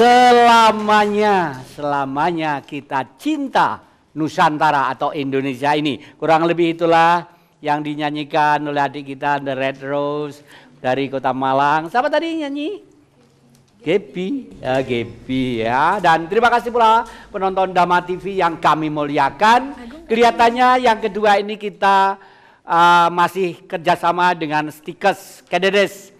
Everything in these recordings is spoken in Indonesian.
Selamanya, Selamanya kita cinta Nusantara atau Indonesia ini. Kurang lebih itulah yang dinyanyikan oleh adik kita The Red Rose dari Kota Malang. Siapa tadi nyanyi? Gepi, ya Gepi ya. Dan terima kasih pula penonton Dama TV yang kami muliakan. Kelihatannya yang kedua ini kita uh, masih kerjasama dengan Stikes Kededes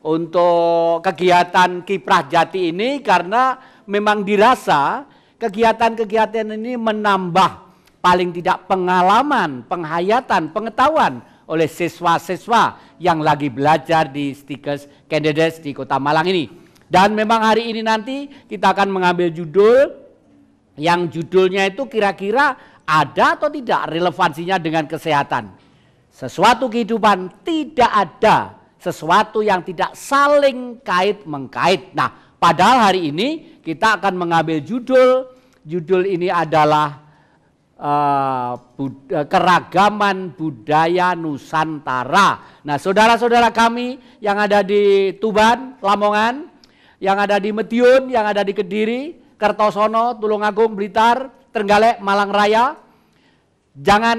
untuk kegiatan kiprah jati ini karena memang dirasa kegiatan-kegiatan ini menambah paling tidak pengalaman, penghayatan, pengetahuan oleh siswa-siswa yang lagi belajar di Stikes Kededes di Kota Malang ini. Dan memang hari ini nanti kita akan mengambil judul yang judulnya itu kira-kira ada atau tidak relevansinya dengan kesehatan. Sesuatu kehidupan tidak ada sesuatu yang tidak saling kait mengkait. Nah, padahal hari ini kita akan mengambil judul judul ini adalah uh, keragaman budaya Nusantara. Nah, saudara-saudara kami yang ada di Tuban, Lamongan, yang ada di Madiun, yang ada di Kediri, Kertosono, Tulungagung, Blitar, Trenggalek, Malang Raya, Jangan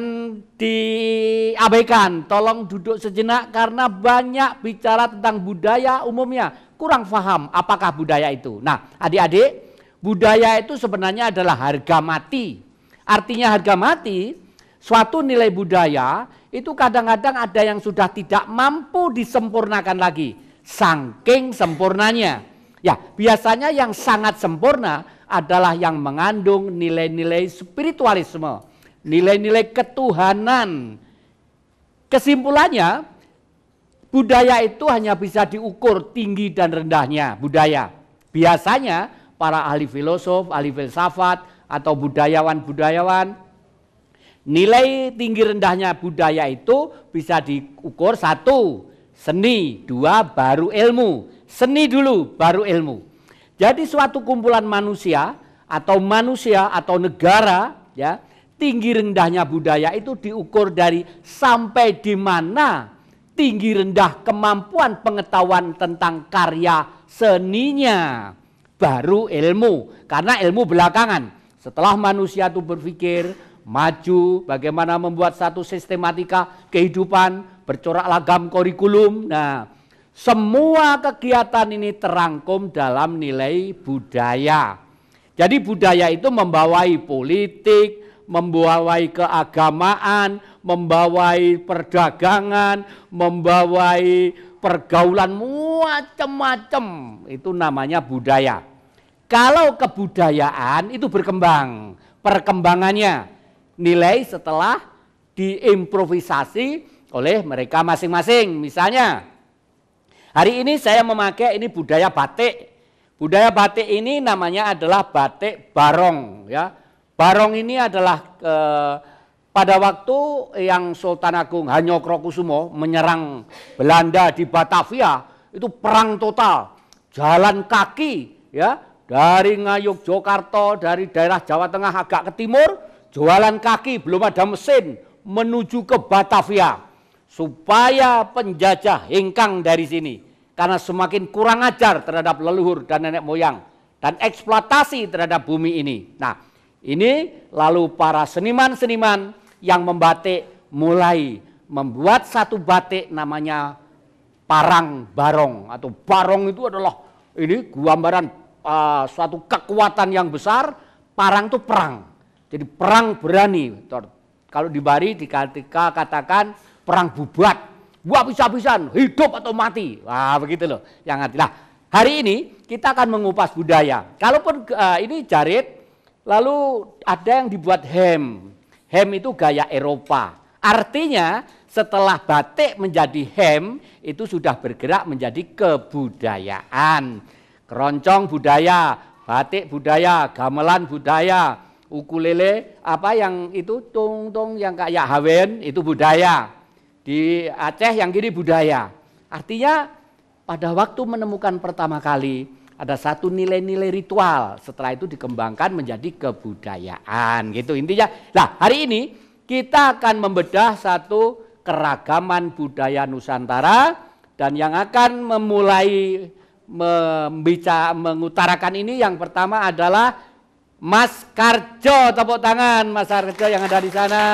diabaikan, tolong duduk sejenak karena banyak bicara tentang budaya umumnya. Kurang paham apakah budaya itu. Nah adik-adik, budaya itu sebenarnya adalah harga mati. Artinya harga mati, suatu nilai budaya itu kadang-kadang ada yang sudah tidak mampu disempurnakan lagi. Saking sempurnanya. Ya biasanya yang sangat sempurna adalah yang mengandung nilai-nilai spiritualisme nilai-nilai ketuhanan. Kesimpulannya, budaya itu hanya bisa diukur tinggi dan rendahnya budaya. Biasanya para ahli filosof, ahli filsafat, atau budayawan-budayawan, nilai tinggi rendahnya budaya itu bisa diukur satu, seni, dua, baru ilmu. Seni dulu, baru ilmu. Jadi suatu kumpulan manusia atau manusia atau negara ya tinggi rendahnya budaya itu diukur dari sampai di mana tinggi rendah kemampuan pengetahuan tentang karya seninya. Baru ilmu karena ilmu belakangan. Setelah manusia itu berpikir maju bagaimana membuat satu sistematika kehidupan bercorak lagam kurikulum. Nah semua kegiatan ini terangkum dalam nilai budaya. Jadi budaya itu membawai politik membawai keagamaan, membawai perdagangan, membawai pergaulan macam-macam. Itu namanya budaya. Kalau kebudayaan itu berkembang, perkembangannya nilai setelah diimprovisasi oleh mereka masing-masing. Misalnya, hari ini saya memakai ini budaya batik. Budaya batik ini namanya adalah batik barong ya Barong ini adalah eh, pada waktu yang Sultan Agung Hanyokrokusumo menyerang Belanda di Batavia itu perang total, jalan kaki ya dari Ngayuk Jokarta dari daerah Jawa Tengah agak ke timur, jualan kaki belum ada mesin menuju ke Batavia supaya penjajah hengkang dari sini karena semakin kurang ajar terhadap leluhur dan nenek moyang dan eksploitasi terhadap bumi ini. Nah, ini lalu para seniman-seniman yang membatik mulai membuat satu batik namanya parang barong atau barong itu adalah ini gambaran uh, suatu kekuatan yang besar, parang itu perang. Jadi perang berani. Kalau di Bari di ketika katakan perang bubat. Gua habis-habisan, hidup atau mati. Wah, begitu loh. Yang hati. Nah, hari ini kita akan mengupas budaya. Kalaupun eh, ini jarit, lalu ada yang dibuat hem. Hem itu gaya Eropa. Artinya setelah batik menjadi hem, itu sudah bergerak menjadi kebudayaan. Keroncong budaya, batik budaya, gamelan budaya, ukulele apa yang itu tung tung yang kayak hawen itu budaya. Di Aceh yang kiri budaya. Artinya pada waktu menemukan pertama kali ada satu nilai-nilai ritual. Setelah itu dikembangkan menjadi kebudayaan gitu intinya. Nah hari ini kita akan membedah satu keragaman budaya Nusantara dan yang akan memulai membica mengutarakan ini yang pertama adalah Mas Karjo tepuk tangan Mas Karjo yang ada di sana.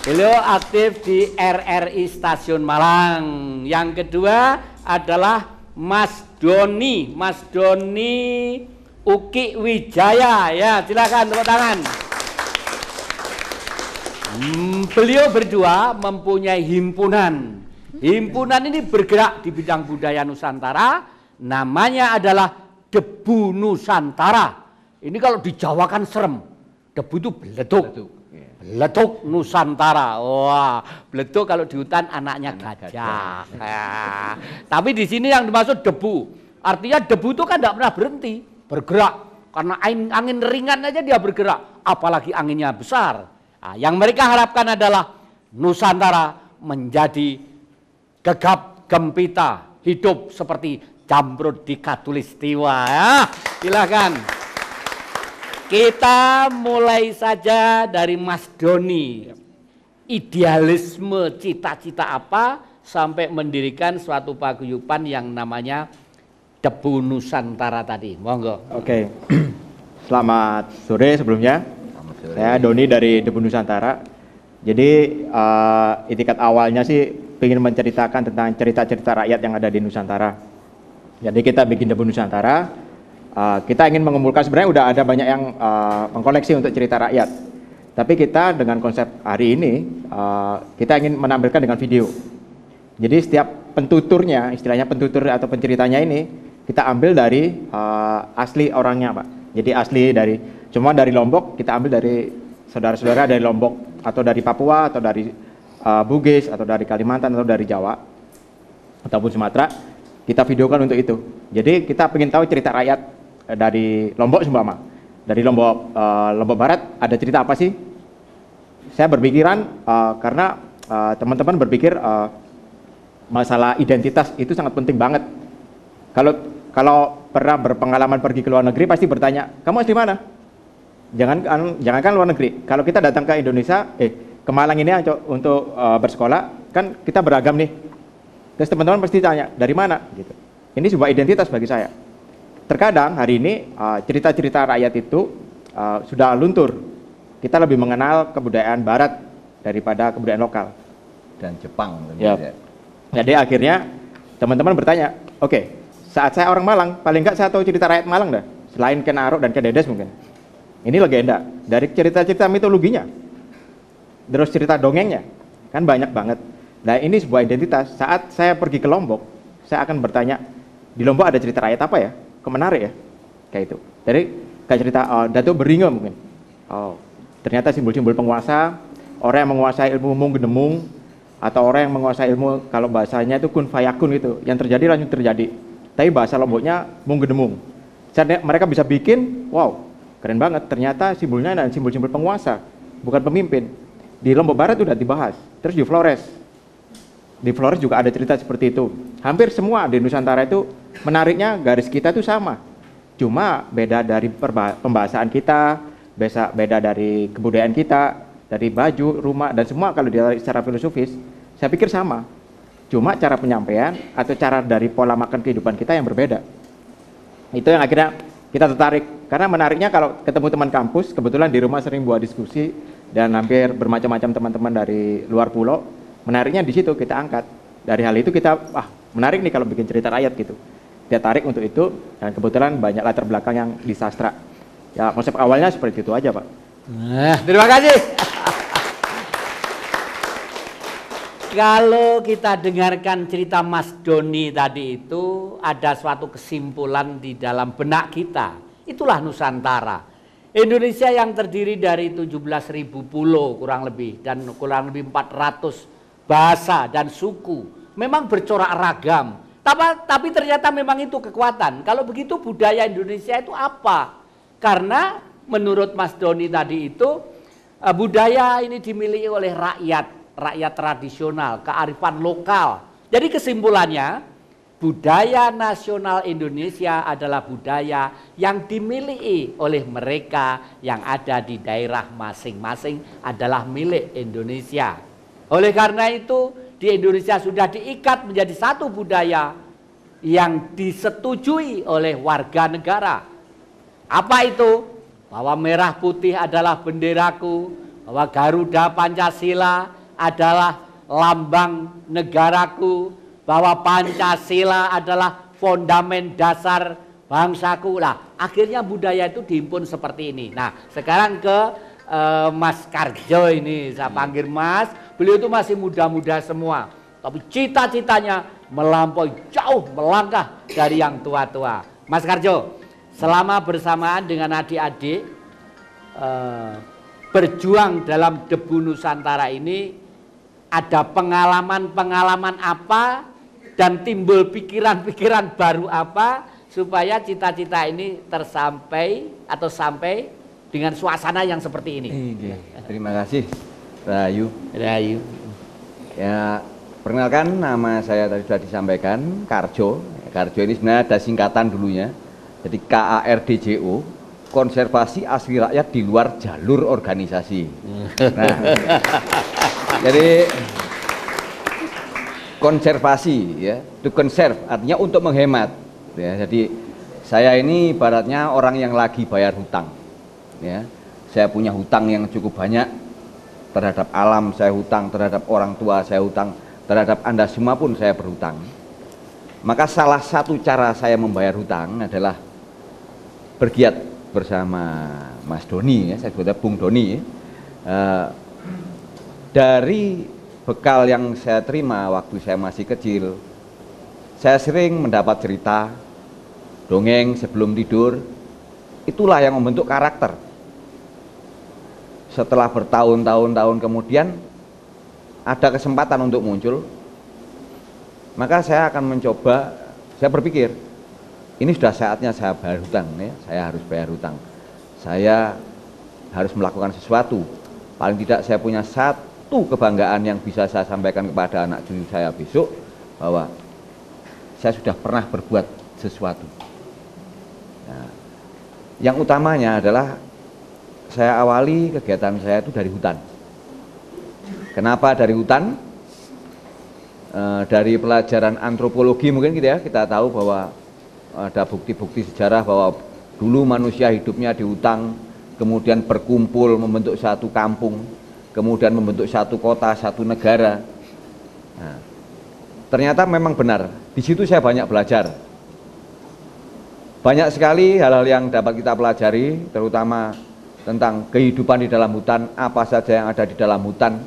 Beliau aktif di RRI Stasiun Malang. Yang kedua adalah Mas Doni, Mas Doni Uki Wijaya. Ya, silakan tepuk tangan. Hmm, beliau berdua mempunyai himpunan. Himpunan ini bergerak di bidang budaya Nusantara. Namanya adalah Debu Nusantara. Ini kalau dijawakan serem. Debu itu beletuk. Beletuk Nusantara. Wah, beletuk kalau di hutan anaknya gajah. Ya. Tapi di sini yang dimaksud debu. Artinya debu itu kan tidak pernah berhenti. Bergerak. Karena angin, angin ringan aja dia bergerak. Apalagi anginnya besar. Nah, yang mereka harapkan adalah Nusantara menjadi gegap gempita hidup seperti jamrut di katulistiwa ya. Silakan. Kita mulai saja dari Mas Doni. Idealisme cita-cita apa sampai mendirikan suatu paguyuban yang namanya Debu Nusantara tadi. Monggo. Oke, selamat sore sebelumnya. Saya Doni dari Debu Nusantara. Jadi eh, itikat awalnya sih ingin menceritakan tentang cerita-cerita rakyat yang ada di Nusantara. Jadi kita bikin Debu Nusantara. Eh, kita ingin mengumpulkan sebenarnya udah ada banyak yang eh, mengkoleksi untuk cerita rakyat. Tapi kita dengan konsep hari ini eh, kita ingin menampilkan dengan video. Jadi setiap pentuturnya, istilahnya pentutur atau penceritanya ini kita ambil dari eh, asli orangnya, Pak. Jadi asli dari cuma dari Lombok kita ambil dari saudara-saudara dari Lombok atau dari Papua atau dari eh, Bugis atau dari Kalimantan atau dari Jawa ataupun Sumatera kita videokan untuk itu. Jadi kita ingin tahu cerita rakyat dari Lombok seumpama. Dari Lombok eh, Lombok Barat ada cerita apa sih? Saya berpikiran eh, karena eh, teman-teman berpikir eh, masalah identitas itu sangat penting banget. Kalau kalau pernah berpengalaman pergi ke luar negeri pasti bertanya, kamu asli mana? Jangan jangan kan luar negeri. Kalau kita datang ke Indonesia, eh ke Malang ini untuk, untuk eh, bersekolah, kan kita beragam nih. Terus teman-teman pasti tanya, dari mana? Gitu. Ini sebuah identitas bagi saya. Terkadang hari ini eh, cerita-cerita rakyat itu eh, sudah luntur. Kita lebih mengenal kebudayaan Barat daripada kebudayaan lokal. dan Jepang Ya. Jadi akhirnya teman-teman bertanya, oke, saat saya orang Malang, paling nggak saya tahu cerita rakyat Malang dah, selain Ken Arok dan Ken Dedes mungkin. Ini legenda dari cerita-cerita mitologinya, terus cerita dongengnya, kan banyak banget. Nah ini sebuah identitas. Saat saya pergi ke Lombok, saya akan bertanya, di Lombok ada cerita rakyat apa ya? Kok menarik ya? Kayak itu. Jadi kayak cerita oh, Datuk Beringo mungkin. Oh, ternyata simbol-simbol penguasa, orang yang menguasai ilmu mung gedemung, atau orang yang menguasai ilmu kalau bahasanya itu kun fayakun itu yang terjadi langsung terjadi. Tapi bahasa lomboknya mung gedemung. Jadi mereka bisa bikin wow keren banget. Ternyata simbolnya dan simbol-simbol penguasa bukan pemimpin. Di lombok barat udah dibahas terus di Flores di Flores juga ada cerita seperti itu. Hampir semua di Nusantara itu menariknya garis kita itu sama. Cuma beda dari pembahasan kita beda beda dari kebudayaan kita dari baju rumah dan semua kalau ditarik secara filosofis saya pikir sama. Cuma cara penyampaian atau cara dari pola makan kehidupan kita yang berbeda. Itu yang akhirnya kita tertarik. Karena menariknya kalau ketemu teman kampus kebetulan di rumah sering buat diskusi dan hampir bermacam-macam teman-teman dari luar pulau menariknya di situ kita angkat dari hal itu kita wah menarik nih kalau bikin cerita rakyat gitu dia tarik untuk itu dan kebetulan banyak latar belakang yang di sastra ya konsep awalnya seperti itu aja pak Nah, terima kasih. Kalau kita dengarkan cerita Mas Doni tadi itu ada suatu kesimpulan di dalam benak kita. Itulah Nusantara. Indonesia yang terdiri dari 17.000 pulau kurang lebih dan kurang lebih 400 bahasa dan suku. Memang bercorak ragam. Tapi, tapi ternyata memang itu kekuatan. Kalau begitu budaya Indonesia itu apa? Karena menurut Mas Doni tadi itu eh, budaya ini dimiliki oleh rakyat rakyat tradisional, kearifan lokal. Jadi kesimpulannya, budaya nasional Indonesia adalah budaya yang dimiliki oleh mereka yang ada di daerah masing-masing adalah milik Indonesia. Oleh karena itu, di Indonesia sudah diikat menjadi satu budaya yang disetujui oleh warga negara. Apa itu? Bahwa merah putih adalah benderaku, bahwa Garuda Pancasila adalah lambang negaraku, bahwa Pancasila adalah fondamen dasar bangsaku. Lah, akhirnya budaya itu dihimpun seperti ini. Nah, sekarang ke eh, Mas Karjo ini, saya panggil Mas. Beliau itu masih muda-muda semua, tapi cita-citanya melampaui jauh melangkah dari yang tua-tua. Mas Karjo, selama bersamaan dengan adik-adik eh, berjuang dalam debu Nusantara ini ada pengalaman-pengalaman apa dan timbul pikiran-pikiran baru apa supaya cita-cita ini tersampai atau sampai dengan suasana yang seperti ini. Oke, Terima kasih Rayu. Rayu. Ya, perkenalkan nama saya tadi sudah disampaikan Karjo. Karjo ini sebenarnya ada singkatan dulunya. Jadi KARDJO, konservasi asli rakyat di luar jalur organisasi. Nah, jadi konservasi ya, to conserve artinya untuk menghemat. Ya, jadi saya ini ibaratnya orang yang lagi bayar hutang. Ya, saya punya hutang yang cukup banyak terhadap alam saya hutang, terhadap orang tua saya hutang, terhadap anda semua pun saya berhutang. Maka salah satu cara saya membayar hutang adalah bergiat bersama Mas Doni ya, saya sebutnya Bung Doni ya. Eh, dari bekal yang saya terima waktu saya masih kecil, saya sering mendapat cerita, dongeng sebelum tidur, itulah yang membentuk karakter. Setelah bertahun-tahun tahun kemudian, ada kesempatan untuk muncul, maka saya akan mencoba, saya berpikir, ini sudah saatnya saya bayar hutang, ya. saya harus bayar hutang. Saya harus melakukan sesuatu. Paling tidak saya punya satu kebanggaan yang bisa saya sampaikan kepada anak cucu saya besok bahwa saya sudah pernah berbuat sesuatu. Nah, yang utamanya adalah saya awali kegiatan saya itu dari hutan. Kenapa dari hutan? E, dari pelajaran antropologi mungkin gitu ya, kita tahu bahwa ada bukti-bukti sejarah bahwa dulu manusia hidupnya di hutan, kemudian berkumpul membentuk satu kampung, kemudian membentuk satu kota, satu negara. Nah, ternyata memang benar. Di situ saya banyak belajar. Banyak sekali hal-hal yang dapat kita pelajari, terutama tentang kehidupan di dalam hutan, apa saja yang ada di dalam hutan.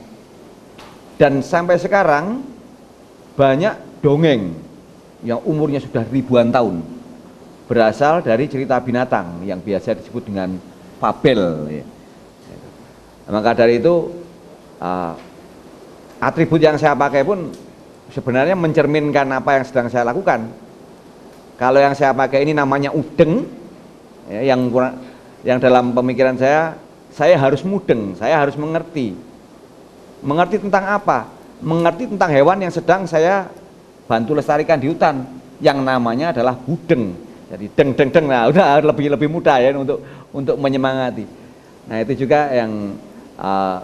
Dan sampai sekarang banyak dongeng yang umurnya sudah ribuan tahun berasal dari cerita binatang yang biasa disebut dengan fabel. ya. Maka dari itu uh, atribut yang saya pakai pun sebenarnya mencerminkan apa yang sedang saya lakukan. Kalau yang saya pakai ini namanya udeng, ya, yang kurang, yang dalam pemikiran saya, saya harus mudeng, saya harus mengerti. Mengerti tentang apa? Mengerti tentang hewan yang sedang saya bantu lestarikan di hutan, yang namanya adalah budeng. Jadi deng deng deng, nah udah lebih lebih mudah ya untuk untuk menyemangati. Nah itu juga yang uh,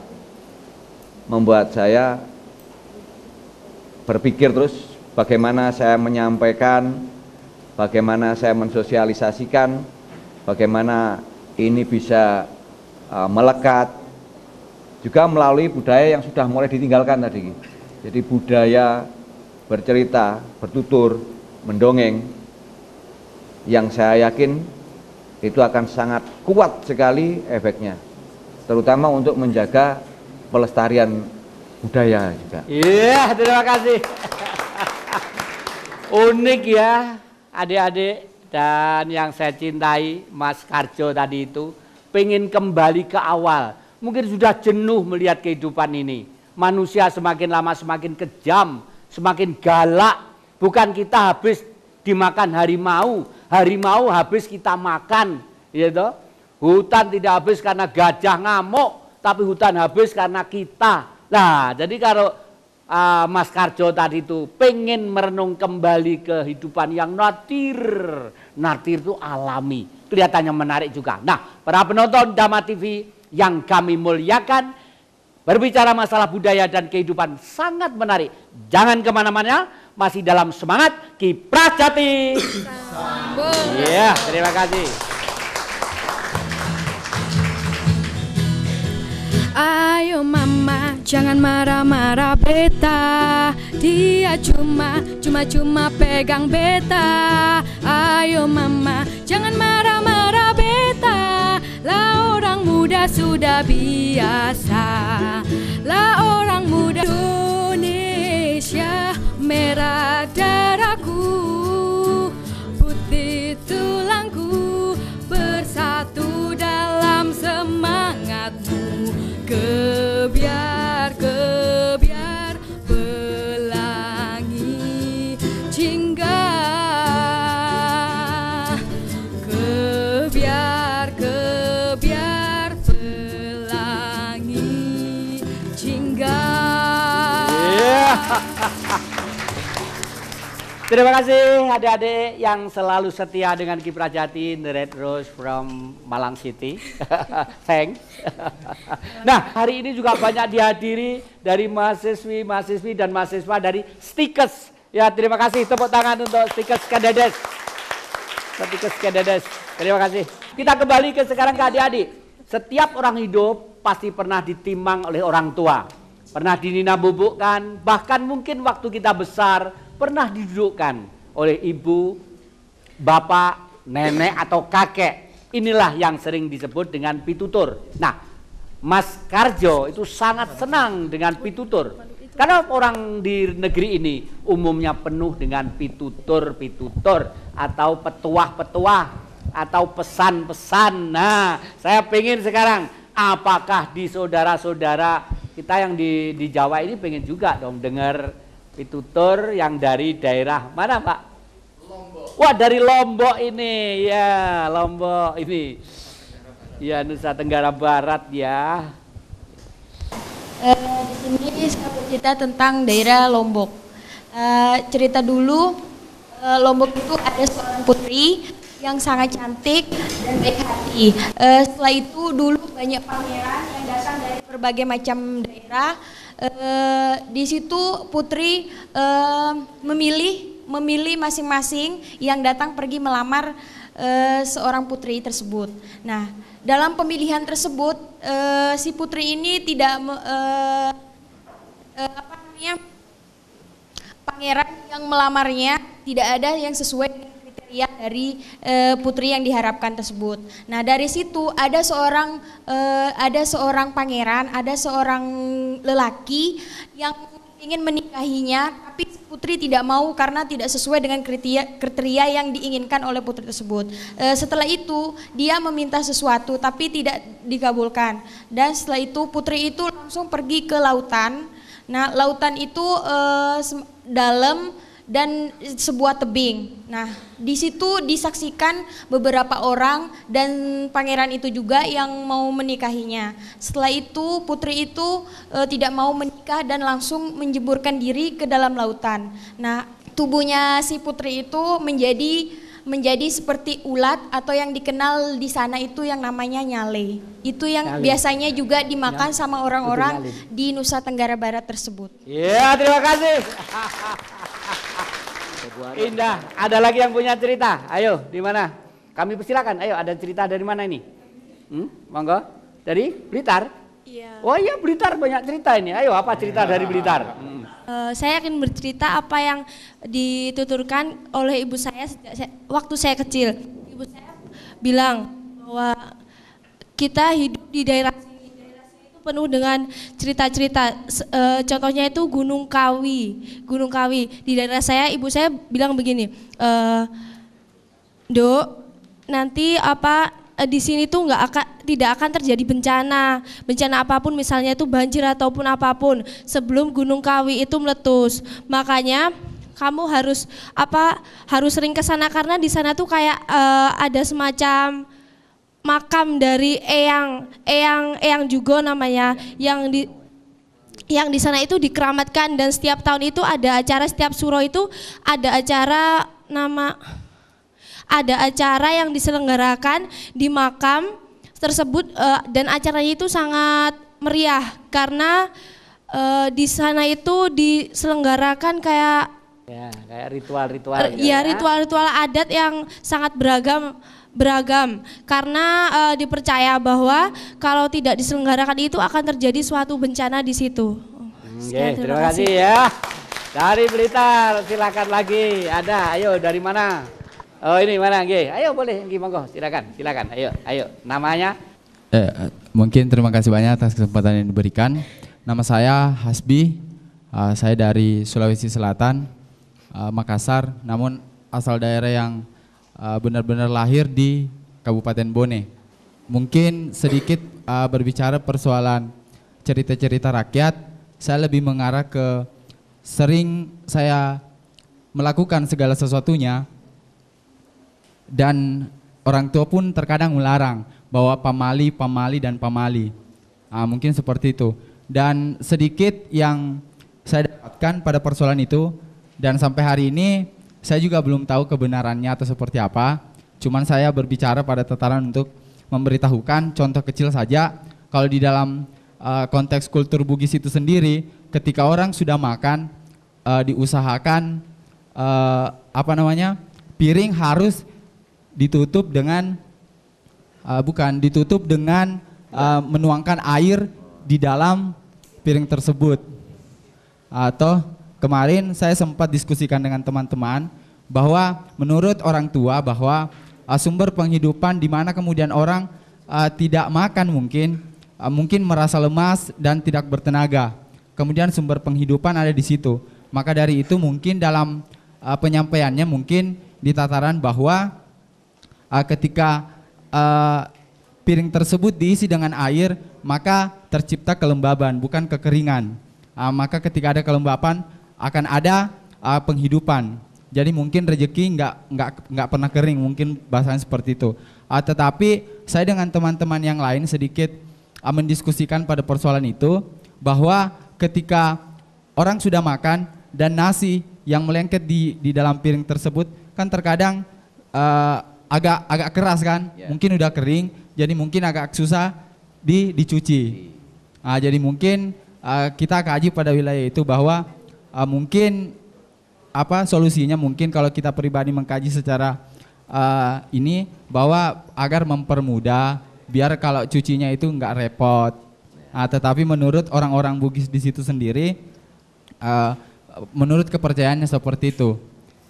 membuat saya berpikir terus bagaimana saya menyampaikan, bagaimana saya mensosialisasikan, bagaimana ini bisa uh, melekat, juga melalui budaya yang sudah mulai ditinggalkan tadi. Jadi budaya bercerita, bertutur, mendongeng, yang saya yakin itu akan sangat kuat sekali efeknya, terutama untuk menjaga pelestarian budaya juga. Iya, terima kasih. Unik ya, adik-adik dan yang saya cintai, Mas Karjo tadi itu, pengen kembali ke awal. Mungkin sudah jenuh melihat kehidupan ini. Manusia semakin lama semakin kejam, semakin galak. Bukan kita habis dimakan harimau, harimau habis kita makan, gitu. Hutan tidak habis karena gajah ngamuk, tapi hutan habis karena kita. Nah, jadi kalau ah, Mas Karjo tadi itu pengen merenung kembali kehidupan yang natir. Natir itu alami. Kelihatannya menarik juga. Nah, para penonton Dama TV yang kami muliakan, berbicara masalah budaya dan kehidupan sangat menarik. Jangan ke mana-mana, masih dalam semangat Kipras Jati. Iya, terima kasih. Ayo mama, jangan marah-marah beta. Dia cuma, cuma-cuma pegang beta. Ayo mama, jangan marah-marah beta. Lah orang muda sudah biasa Terima kasih adik-adik yang selalu setia dengan Kiprah Jati, The Red Rose from Malang City. Thanks. nah, hari ini juga banyak dihadiri dari mahasiswi, mahasiswi dan mahasiswa dari Stikes. Ya, terima kasih. Tepuk tangan untuk Stikes Kededes. Stikes Kededes. Terima kasih. Kita kembali ke sekarang ke adik-adik. Setiap orang hidup pasti pernah ditimang oleh orang tua. Pernah dinina bubukkan, bahkan mungkin waktu kita besar pernah didudukkan oleh ibu, bapak, nenek atau kakek. Inilah yang sering disebut dengan pitutur. Nah, Mas Karjo itu sangat senang dengan pitutur. Karena orang di negeri ini umumnya penuh dengan pitutur-pitutur atau petuah-petuah atau pesan-pesan. Nah, saya pengen sekarang apakah di saudara-saudara kita yang di di Jawa ini pengen juga dong dengar pitutur yang dari daerah mana Pak? Wah dari Lombok ini ya Lombok ini ya Nusa Tenggara Barat ya Eh, di sini saya bercerita tentang daerah Lombok. Eh, cerita dulu, eh, Lombok itu ada seorang putri yang sangat cantik dan baik hati. Eh, setelah itu dulu banyak pangeran yang datang dari berbagai macam daerah. Eh, di situ putri eh, memilih memilih masing-masing yang datang pergi melamar eh, seorang putri tersebut. Nah, dalam pemilihan tersebut eh, si putri ini tidak eh, eh, apa namanya pangeran yang melamarnya tidak ada yang sesuai dengan kriteria dari eh, putri yang diharapkan tersebut. Nah dari situ ada seorang eh, ada seorang pangeran, ada seorang lelaki yang ingin menikahinya, tapi putri tidak mau karena tidak sesuai dengan kriteria, kriteria yang diinginkan oleh putri tersebut. Eh, setelah itu dia meminta sesuatu tapi tidak dikabulkan. Dan setelah itu putri itu langsung pergi ke lautan. Nah lautan itu sem- dalam dan sebuah tebing. Nah, di situ disaksikan beberapa orang dan pangeran itu juga yang mau menikahinya. Setelah itu putri itu eh, tidak mau menikah dan langsung menjeburkan diri ke dalam lautan. Nah, tubuhnya si putri itu menjadi menjadi seperti ulat atau yang dikenal di sana itu yang namanya nyale. Itu yang Nyale. biasanya juga dimakan sama orang-orang nyale. di Nusa Tenggara Barat tersebut. Ya, terima kasih. Indah, ada lagi yang punya cerita? Ayo, di mana? Kami persilakan. Ayo, ada cerita dari mana ini? Hmm? Monggo. Dari Blitar? Iya. Oh iya, Blitar banyak cerita ini. Ayo, apa cerita dari Blitar? Hmm. Eh, saya akan bercerita apa yang dituturkan oleh ibu saya sejak saya- waktu saya kecil. Ibu saya bilang bahwa kita hidup di daerah sini, daerah sini itu penuh dengan cerita-cerita. Eh, contohnya itu Gunung Kawi. Gunung Kawi di daerah saya, ibu saya bilang begini, eh, Dok, nanti apa eh, di sini tuh nggak akan tidak akan terjadi bencana, bencana apa pun misalnya itu banjir ataupun apa pun sebelum Gunung Kawi itu meletus. Makanya kamu harus apa harus sering ke sana karena di sana tuh kayak eh, ada semacam makam dari Eyang Eyang Eyang Jugo namanya yang di yang di sana itu dikeramatkan dan setiap tahun itu ada acara setiap suro itu ada acara nama ada acara yang diselenggarakan di makam tersebut eh, dan acaranya itu sangat meriah karena eh, di sana itu diselenggarakan kayak Ya, kayak ritual-ritual. Er, gitu ya ritual-ritual adat yang sangat beragam beragam karena eh, dipercaya bahwa kalau tidak diselenggarakan itu akan terjadi suatu bencana di situ. Oke, Sekian, terima kasih ya. Dari Blitar, silakan lagi. Ada, ayo dari mana? Oh ini mana, G? Ayo boleh, G monggo, silakan, silakan. Ayo, ayo. Namanya? Eh, mungkin terima kasih banyak atas kesempatan yang diberikan. Nama saya Hasbi, eh, saya dari Sulawesi Selatan, eh, Makassar, namun asal daerah yang benar-benar lahir di Kabupaten Bone. Mungkin sedikit eh, berbicara persoalan cerita-cerita rakyat, saya lebih mengarah ke sering saya melakukan segala sesuatunya dan orang tua pun terkadang melarang bahwa pamali, pamali dan pamali. Ah, mungkin seperti itu. Dan sedikit yang saya dapatkan pada persoalan itu dan sampai hari ini saya juga belum tahu kebenarannya atau seperti apa. Cuman saya berbicara pada tataran untuk memberitahukan contoh kecil saja kalau di dalam ah, konteks kultur Bugis itu sendiri ketika orang sudah makan ah, diusahakan eh, apa namanya? piring harus ditutup dengan uh, bukan ditutup dengan uh, menuangkan air di dalam piring tersebut. Atau kemarin saya sempat diskusikan dengan teman-teman bahwa menurut orang tua bahwa uh, sumber penghidupan di mana kemudian orang uh, tidak makan mungkin uh, mungkin merasa lemas dan tidak bertenaga. Kemudian sumber penghidupan ada di situ. Maka dari itu mungkin dalam uh, penyampaiannya mungkin di tataran bahwa uh, ketika uh, piring tersebut diisi dengan air, maka tercipta kelembaban, bukan kekeringan. Uh, maka ketika ada kelembapan, akan ada uh, penghidupan. Jadi mungkin rezeki nggak nggak nggak pernah kering, mungkin bahasanya seperti itu. Uh, tetapi saya dengan teman-teman yang lain sedikit uh, mendiskusikan pada persoalan itu bahwa ketika orang sudah makan dan nasi yang melengket di di dalam piring tersebut kan terkadang uh, agak agak keras kan, mungkin udah kering, jadi mungkin agak susah di dicuci. Nah, jadi mungkin uh, kita kaji pada wilayah itu bahwa uh, mungkin apa solusinya mungkin kalau kita pribadi mengkaji secara uh, ini bahwa agar mempermudah biar kalau cucinya itu nggak repot. Nah, tetapi menurut orang-orang Bugis di situ sendiri, uh, menurut kepercayaannya seperti itu.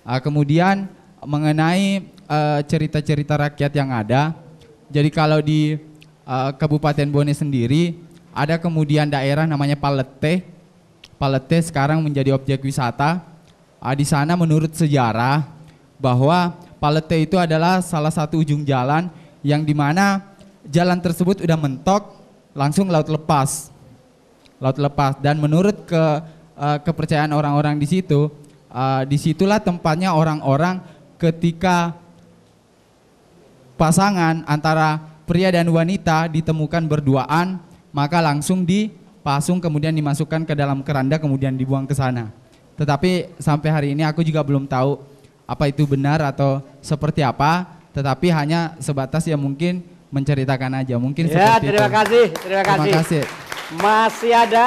Uh, kemudian mengenai cerita-cerita rakyat yang ada, jadi kalau di uh, Kabupaten Bone sendiri ada kemudian daerah namanya Palete. Palete sekarang menjadi objek wisata. Uh, di sana menurut sejarah bahwa Palete itu adalah salah satu ujung jalan yang di mana jalan tersebut udah mentok langsung laut lepas, laut lepas. Dan menurut ke uh, kepercayaan orang-orang di situ, uh, di situlah tempatnya orang-orang ketika pasangan antara pria dan wanita ditemukan berduaan, maka langsung dipasung kemudian dimasukkan ke dalam keranda kemudian dibuang ke sana. Tetapi sampai hari ini aku juga belum tahu apa itu benar atau seperti apa, tetapi hanya sebatas ya mungkin menceritakan aja. Mungkin Ya, seperti terima itu. kasih, terima kasih. Terima kasih. Masih ada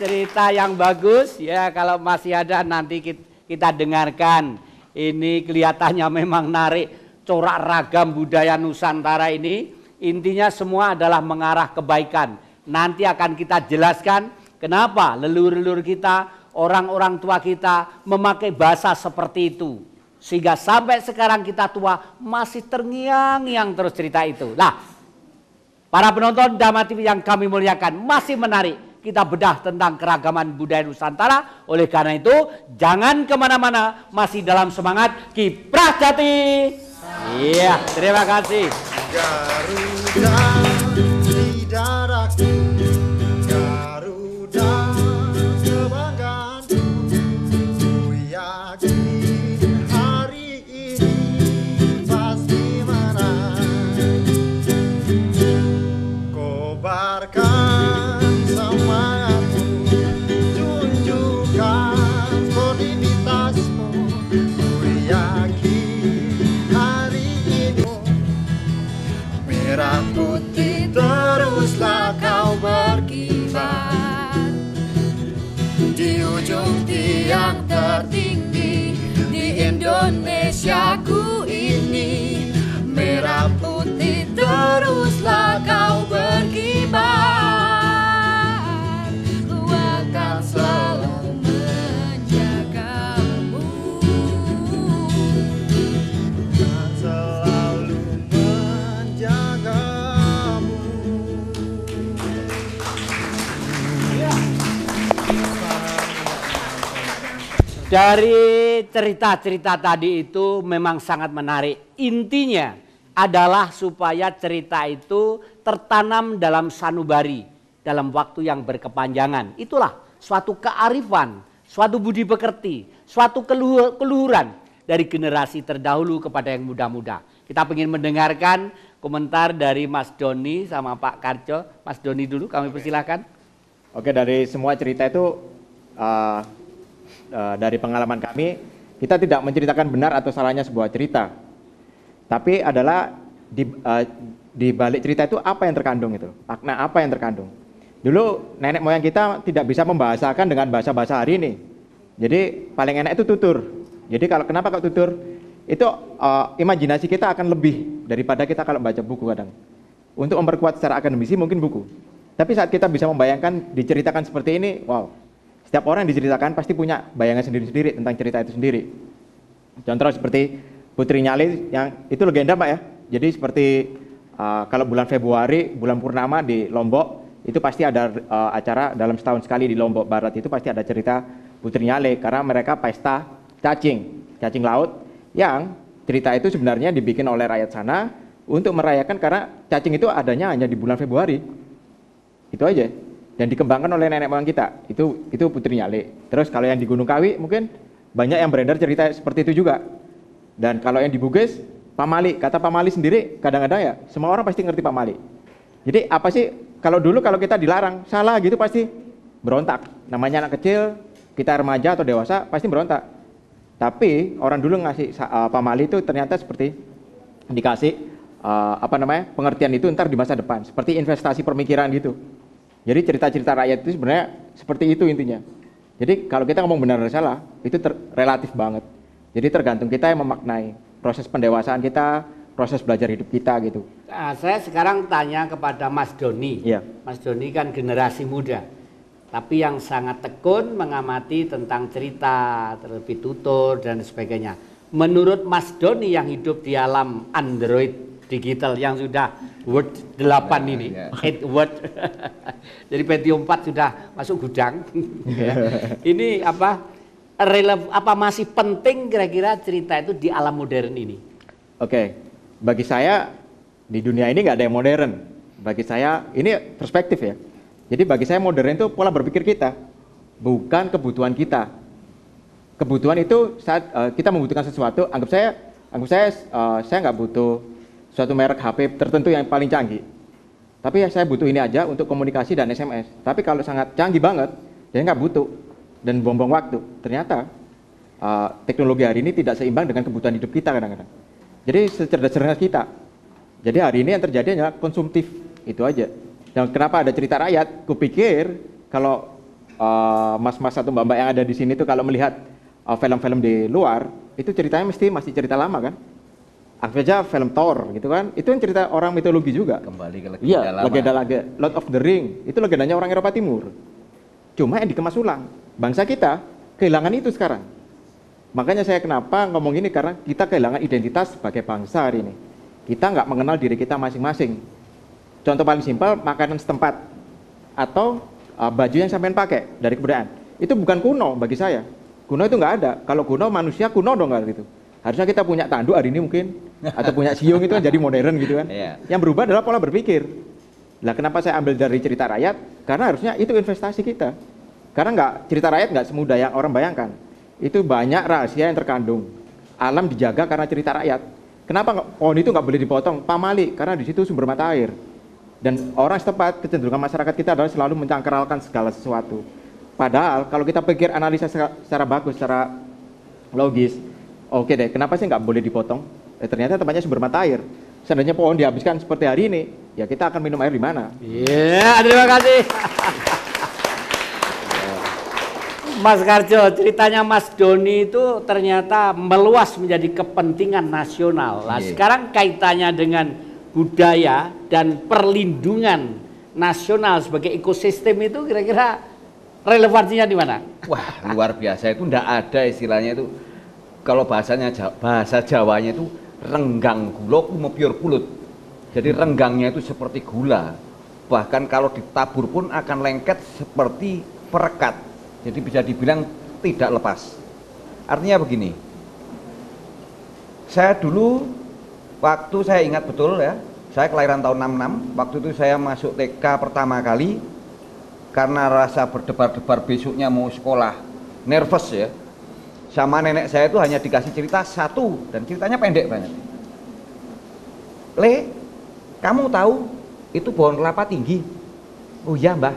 cerita yang bagus ya kalau masih ada nanti kit- kita dengarkan. Ini kelihatannya memang narik corak ragam budaya Nusantara ini. Intinya semua adalah mengarah kebaikan. Nanti akan kita jelaskan kenapa leluhur-leluhur kita, orang-orang tua kita memakai bahasa seperti itu. Sehingga sampai sekarang kita tua masih terngiang-ngiang terus cerita itu. Lah, Para penonton Dama TV yang kami muliakan masih menarik. Kita bedah tentang keragaman budaya Nusantara. Oleh karena itu, jangan ke mana-mana. Masih dalam semangat Kiprah Jati. Iya, terima kasih. Garuda tertinggi Di Indonesiaku ini. Merah putih teruslah kau berkibar Dari cerita-cerita tadi itu memang sangat menarik. Intinya adalah supaya cerita itu tertanam dalam sanubari dalam waktu yang berkepanjangan. Itulah suatu kearifan, suatu budi pekerti, suatu keluhu- keluhuran dari generasi terdahulu kepada yang muda-muda. Kita ingin mendengarkan komentar dari Mas Doni sama Pak Karjo. Mas Doni dulu kami persilahkan. Oke, dari semua cerita itu uh, uh, dari pengalaman kami, kita tidak menceritakan benar atau salahnya sebuah cerita. Tapi adalah di, uh, di balik cerita itu apa yang terkandung itu, makna apa yang terkandung. Dulu nenek moyang kita tidak bisa membahasakan dengan bahasa-bahasa hari ini. Jadi paling enak itu tutur. Jadi kalau kenapa kok tutur? Itu uh, imajinasi kita akan lebih daripada kita kalau baca buku kadang. Untuk memperkuat secara akademisi mungkin buku. Tapi saat kita bisa membayangkan diceritakan seperti ini, wow. Setiap orang yang diceritakan pasti punya bayangan sendiri-sendiri tentang cerita itu sendiri. Contoh seperti Putri Nyali yang itu legenda Pak ya. Jadi seperti uh, kalau bulan Februari, bulan purnama di Lombok itu pasti ada uh, acara dalam setahun sekali di Lombok Barat itu pasti ada cerita Putri Nyale karena mereka pesta cacing, cacing laut yang cerita itu sebenarnya dibikin oleh rakyat sana untuk merayakan karena cacing itu adanya hanya di bulan Februari. Itu aja. Dan dikembangkan oleh nenek moyang kita. Itu itu Putri Nyale. Terus kalau yang di Gunung Kawi mungkin banyak yang beredar cerita seperti itu juga. Dan kalau yang di Bugis, Pamali, kata Pamali sendiri kadang-kadang ya semua orang pasti ngerti Pamali. Jadi apa sih kalau dulu kalau kita dilarang salah gitu pasti berontak. Namanya anak kecil, kita remaja atau dewasa pasti berontak. Tapi orang dulu ngasih uh, pamali itu ternyata seperti dikasih uh, apa namanya pengertian itu ntar di masa depan, seperti investasi pemikiran gitu. Jadi cerita-cerita rakyat itu sebenarnya seperti itu intinya. Jadi kalau kita ngomong benar atau salah itu ter- relatif banget. Jadi tergantung kita yang memaknai proses pendewasaan kita, proses belajar hidup kita gitu. Nah, saya sekarang tanya kepada Mas Doni. Iya. Mas Doni kan generasi muda, tapi yang sangat tekun mengamati tentang cerita, terlebih tutur dan sebagainya. Menurut Mas Doni yang hidup di alam Android digital yang sudah Word 8 ini, ya. 8 Word. Jadi Pentium 4 sudah masuk gudang. Ya. ini apa relev apa masih penting kira-kira cerita itu di alam modern ini? Oke, bagi saya di dunia ini nggak ada yang modern. Bagi saya ini perspektif ya. Jadi bagi saya modern itu pola berpikir kita, bukan kebutuhan kita. Kebutuhan itu saat eh, kita membutuhkan sesuatu, anggap saya, anggap saya, eh, saya nggak butuh suatu merek HP tertentu yang paling canggih. Tapi ya saya butuh ini aja untuk komunikasi dan SMS. Tapi kalau sangat canggih banget, saya nggak butuh dan buang-buang waktu. Ternyata eh, teknologi hari ini tidak seimbang dengan kebutuhan hidup kita kadang-kadang. Jadi secerdas-cerdas kita. Jadi hari ini yang terjadi adalah konsumtif itu aja. Dan kenapa ada cerita rakyat? Kupikir kalau eh, mas-mas atau mbak-mbak yang ada di sini tuh kalau melihat eh, film-film di luar itu ceritanya mesti masih cerita lama kan? Anggap aja film Thor gitu kan? Itu yang cerita orang mitologi juga. Kembali ke legenda Iya, lama. legenda lagi. Lord of the Ring itu legendanya orang Eropa Timur. Cuma yang dikemas ulang. Bangsa kita kehilangan itu sekarang. Makanya saya kenapa ngomong ini karena kita kehilangan identitas sebagai bangsa hari ini. Kita nggak mengenal diri kita masing-masing. Contoh paling simpel, makanan setempat atau uh, baju yang sampean pakai dari kebudayaan. Itu bukan kuno bagi saya. Kuno itu nggak ada. Kalau kuno manusia kuno dong nggak gitu. Harusnya kita punya tanduk hari ini mungkin atau punya siung itu kan jadi modern gitu kan. Iya. Yang berubah adalah pola berpikir. Lah kenapa saya ambil dari cerita rakyat? Karena harusnya itu investasi kita. Karena nggak cerita rakyat nggak semudah yang orang bayangkan. Itu banyak rahasia yang terkandung. Alam dijaga karena cerita rakyat. Kenapa pohon itu nggak boleh dipotong? Pamali, karena di situ sumber mata air. Dan orang setempat, kecenderungan masyarakat kita adalah selalu mencangkralkan segala sesuatu. Padahal kalau kita pikir analisa secara, secara bagus, secara logis, oke deh, kenapa sih nggak boleh dipotong? Eh, ternyata tempatnya sumber mata air. Seandainya pohon dihabiskan seperti hari ini, ya kita akan minum air di mana? Iya, terima kasih. Mas Karjo, ceritanya Mas Doni itu ternyata meluas menjadi kepentingan nasional. Lah, Iya. sekarang kaitannya dengan budaya dan perlindungan nasional sebagai ekosistem itu kira-kira relevansinya di mana? Wah, luar biasa itu ndak ada istilahnya itu. Kalau bahasanya bahasa Jawanya itu renggang gula mau pure pulut. Jadi renggangnya itu seperti gula. Bahkan kalau ditabur pun akan lengket seperti perekat. Jadi bisa dibilang tidak lepas. Artinya begini. Saya dulu waktu saya ingat betul ya, saya kelahiran tahun 66, waktu itu saya masuk TK pertama kali karena rasa berdebar-debar besoknya mau sekolah nervous ya sama nenek saya itu hanya dikasih cerita satu dan ceritanya pendek banget. Le kamu tahu itu pohon kelapa tinggi? Oh iya mbah.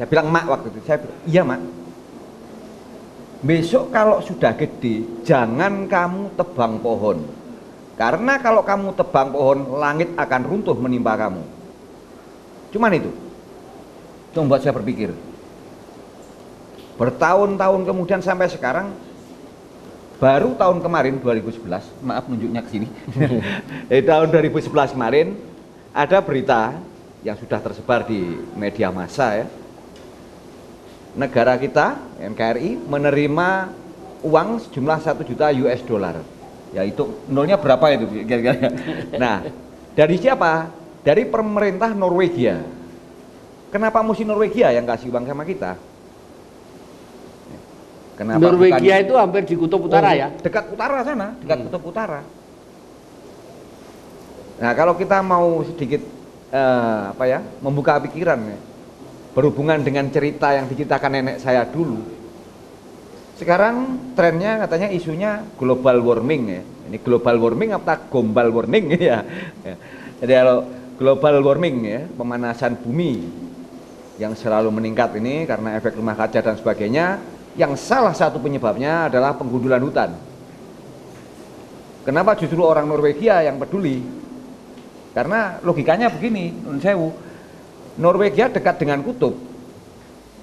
Saya bilang mak waktu itu. Saya bilang iya mak. Besok kalau sudah gede jangan kamu tebang pohon. Karena kalau kamu tebang pohon langit akan runtuh menimpa kamu. Cuman itu. Itu membuat saya berpikir. Bertahun-tahun kemudian sampai sekarang baru tahun kemarin 2011 maaf nunjuknya ke sini. Di tahun 2011 kemarin ada berita yang sudah tersebar di media massa ya. Negara kita NKRI menerima uang sejumlah 1 juta US dollar. Yaitu nolnya berapa itu kira-kira? Nah dari siapa? Dari pemerintah Norwegia. Kenapa mesti Norwegia yang kasih uang sama kita Kenapa Norwegia bukan- itu hampir di kutub utara Oh, ya. Dekat utara sana, dekat Hmm. kutub utara. Nah, kalau kita mau sedikit eh, apa ya, membuka pikiran ya, berhubungan dengan cerita yang diceritakan nenek saya dulu. Sekarang trennya katanya isunya global warming ya. Ini global warming apa gombal warming ya. Ya. Jadi kalau global warming ya, pemanasan bumi yang selalu meningkat ini karena efek rumah kaca dan sebagainya, yang salah satu penyebabnya adalah penggundulan hutan. Kenapa justru orang Norwegia yang peduli? Karena logikanya begini, Sewu, Norwegia dekat dengan kutub.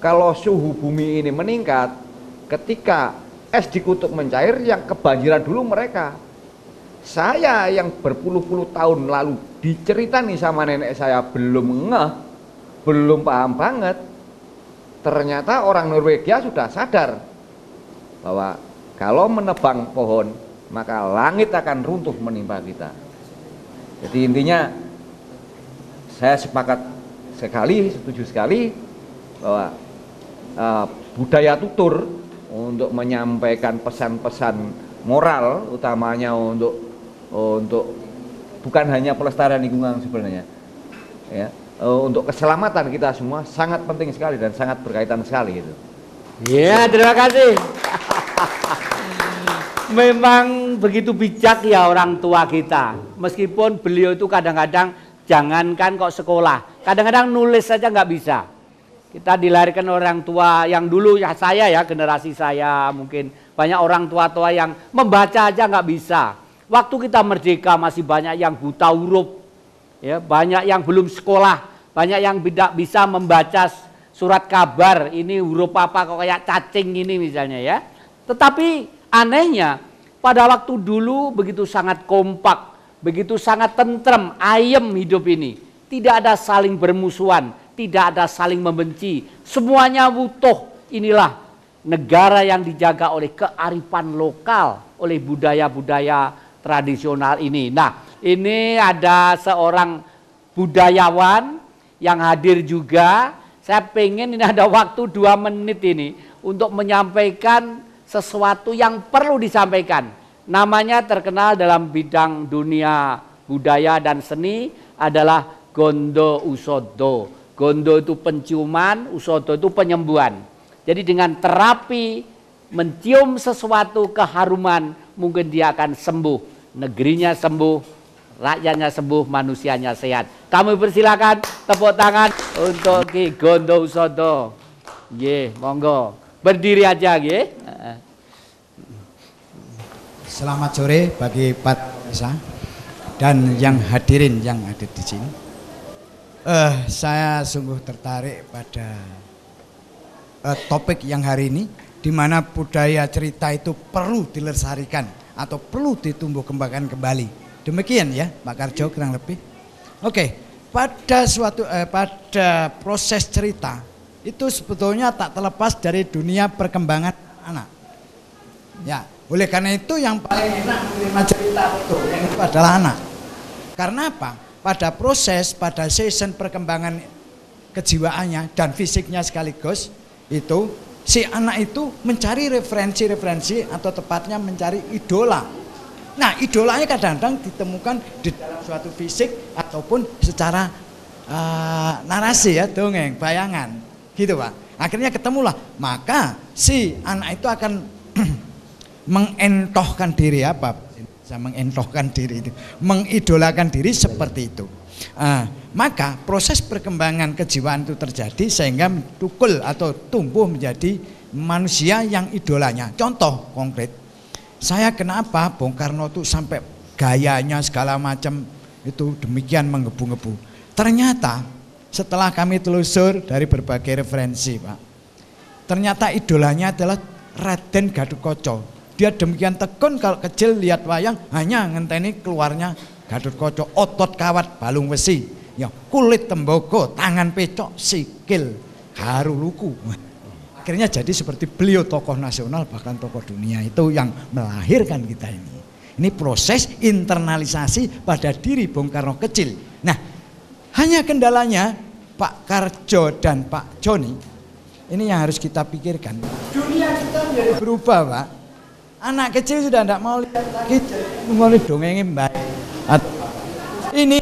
Kalau suhu bumi ini meningkat, ketika es di kutub mencair, yang kebanjiran dulu mereka. Saya yang berpuluh-puluh tahun lalu diceritani sama nenek saya belum ngeh, belum paham banget. Ternyata orang Norwegia sudah sadar bahwa kalau menebang pohon, maka langit akan runtuh menimpa kita. Jadi intinya saya sepakat sekali, setuju sekali bahwa eh, budaya tutur untuk menyampaikan pesan-pesan moral, utamanya untuk untuk bukan hanya pelestarian lingkungan sebenarnya, ya eh, untuk keselamatan kita semua sangat penting sekali dan sangat berkaitan sekali itu. Iya, terima kasih. Memang begitu bijak ya orang tua kita. Meskipun beliau itu kadang-kadang jangankan kok sekolah, kadang-kadang nulis saja nggak bisa. Kita dilahirkan orang tua yang dulu ya saya ya generasi saya mungkin banyak orang tua-tua yang membaca aja nggak bisa. Waktu kita merdeka masih banyak yang buta huruf, ya banyak yang belum sekolah, banyak yang tidak bisa membaca surat kabar ini huruf apa kok kayak cacing ini misalnya ya. Tetapi anehnya pada waktu dulu begitu sangat kompak, begitu sangat tentrem, ayem hidup ini. Tidak ada saling bermusuhan, tidak ada saling membenci. Semuanya utuh. Inilah negara yang dijaga oleh kearifan lokal, oleh budaya-budaya tradisional ini. Nah, ini ada seorang budayawan yang hadir juga. Saya pengen ini ada waktu dua menit ini untuk menyampaikan sesuatu yang perlu disampaikan. Namanya terkenal dalam bidang dunia budaya dan seni adalah Gondo Usodo. Gondo itu penciuman, Usodo itu penyembuhan. Jadi dengan terapi mencium sesuatu keharuman mungkin dia akan sembuh. Negerinya sembuh, rakyatnya sembuh, manusianya sehat. Kami persilakan tepuk tangan untuk Ki Gondo Usodo. Ye, monggo. Berdiri aja, ye. Selamat sore bagi Pak Pemirsa dan yang hadirin yang ada di sini. Eh, saya sungguh tertarik pada eh, topik yang hari ini, di mana budaya cerita itu perlu dilestarikan atau perlu ditumbuh kembangkan kembali. Demikian ya, Pak Karjo kurang lebih. Oke, pada suatu eh, pada proses cerita itu sebetulnya tak terlepas dari dunia perkembangan anak. Ya, oleh karena itu yang paling enak menerima cerita itu yang itu adalah anak. Karena apa? Pada proses, pada season perkembangan kejiwaannya dan fisiknya sekaligus itu si anak itu mencari referensi-referensi atau tepatnya mencari idola. Nah, idolanya kadang-kadang ditemukan di dalam suatu fisik ataupun secara uh, narasi ya, dongeng, bayangan. Gitu, Pak. Akhirnya ketemulah. Maka si anak itu akan mengentohkan diri apa? Bisa mengentohkan diri itu, mengidolakan diri seperti itu. Ah, maka proses perkembangan kejiwaan itu terjadi sehingga tukul atau tumbuh menjadi manusia yang idolanya. Contoh konkret, saya kenapa Bung Karno itu sampai gayanya segala macam itu demikian menggebu-gebu. Ternyata setelah kami telusur dari berbagai referensi, Pak. Ternyata idolanya adalah Raden Gadukoco. Dia demikian tekun kalau kecil lihat wayang hanya ngenteni keluarnya Gatot Koco, otot kawat balung besi, ya kulit tembaga, tangan pecok, sikil haru luku. Akhirnya jadi seperti beliau tokoh nasional bahkan tokoh dunia itu yang melahirkan kita ini. Ini proses internalisasi pada diri Bung Karno kecil. Nah, hanya kendalanya Pak Karjo dan Pak Joni ini yang harus kita pikirkan. Dunia kita berubah, Pak. Anak kecil sudah tidak mau lihat lagi mulai dongengin baik. Ini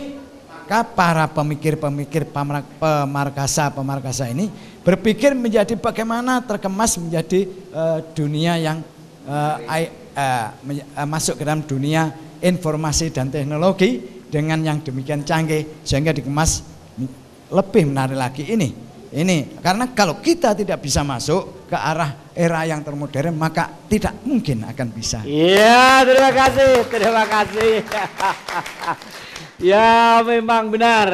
maka para pemikir-pemikir pemarkasa pemarkasa ini berpikir menjadi bagaimana terkemas menjadi uh, dunia yang uh, I, uh, masuk ke dalam dunia informasi dan teknologi dengan yang demikian canggih sehingga dikemas lebih menarik lagi ini. Ini karena kalau kita tidak bisa masuk ke arah era yang termodern maka tidak mungkin akan bisa. Iya, terima kasih, terima kasih. ya, memang benar.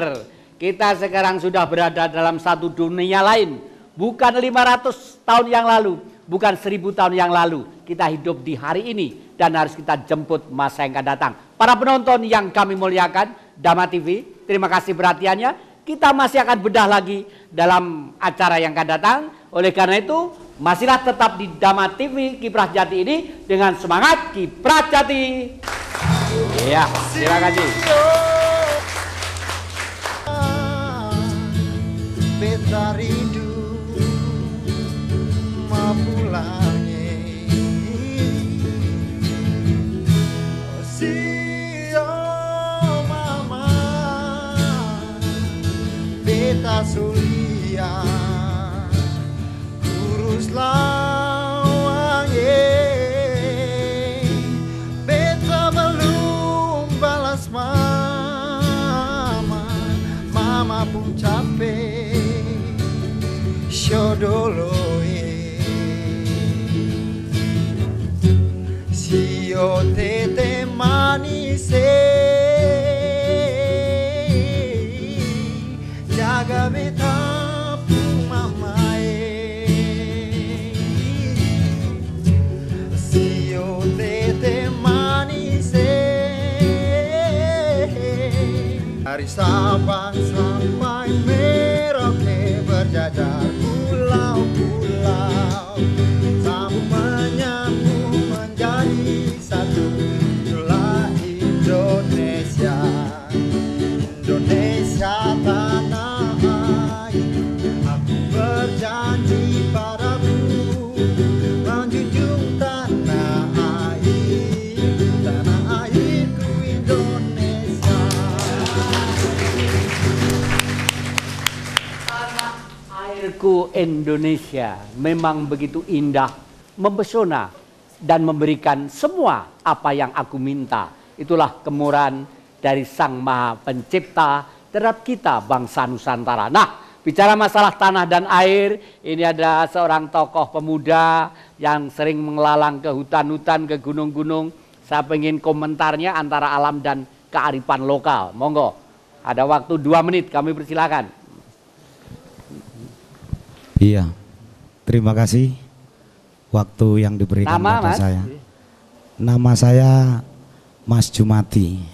Kita sekarang sudah berada dalam satu dunia lain. Bukan 500 tahun yang lalu, bukan 1000 tahun yang lalu. Kita hidup di hari ini dan harus kita jemput masa yang akan datang. Para penonton yang kami muliakan, Dama TV, terima kasih perhatiannya. Kita masih akan bedah lagi dalam acara yang akan datang. Oleh karena itu, masihlah tetap di Dama TV Kiprah Jati ini dengan semangat Kiprah Jati. Iya, terima kasih. Beta rindu memulangnya Sio mama Beta sulia Kurus Shodoloe Sio tete manise Jaga beta pun mamae Sio tete manise Dari Sabang sampai Merauke berjajar love. Airku Indonesia memang begitu indah, mempesona, dan memberikan semua apa yang aku minta. Itulah kemurahan dari Sang Maha Pencipta terhadap kita bangsa Nusantara. Nah, bicara masalah tanah dan air, ini ada seorang tokoh pemuda yang sering mengelalang ke hutan-hutan, ke gunung-gunung. Saya pengen komentarnya antara alam dan kearifan lokal. Monggo, ada waktu dua menit, kami persilakan. Iya. Terima kasih waktu yang diberikan Nama, pada Mas? saya. Nama saya Mas Jumati.